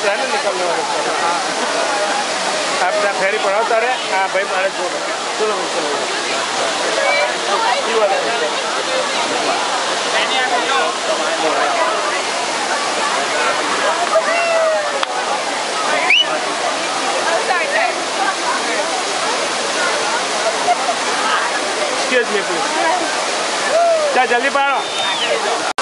होता है ना निकलने वाले आप फेरी पढ़ाओ तारे हाँ भाई मारे छोड़ो चलो चलो। Excuse me, please. चल जल्दी पढ़ो